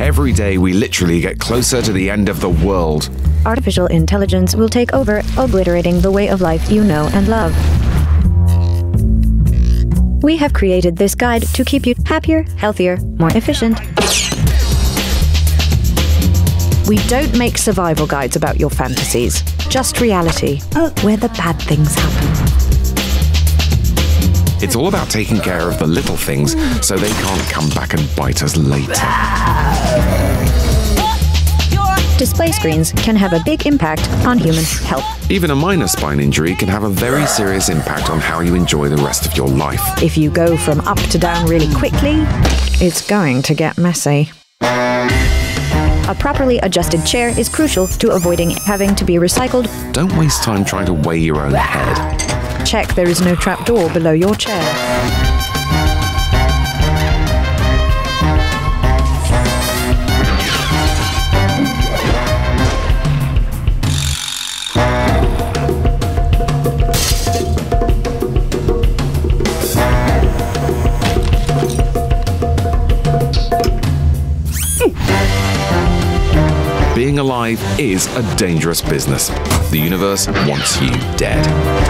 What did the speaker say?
Every day we literally get closer to the end of the world. Artificial intelligence will take over, obliterating the way of life you know and love. We have created this guide to keep you happier, healthier, more efficient. We don't make survival guides about your fantasies, just reality, oh, where the bad things happen. It's all about taking care of the little things so they can't come back and bite us later. Display screens can have a big impact on human health. Even a minor spine injury can have a very serious impact on how you enjoy the rest of your life. If you go from up to down really quickly, it's going to get messy. A properly adjusted chair is crucial to avoiding having to be recycled. Don't waste time trying to weigh your own head. Check there is no trapdoor below your chair. Being alive is a dangerous business. The universe wants you dead.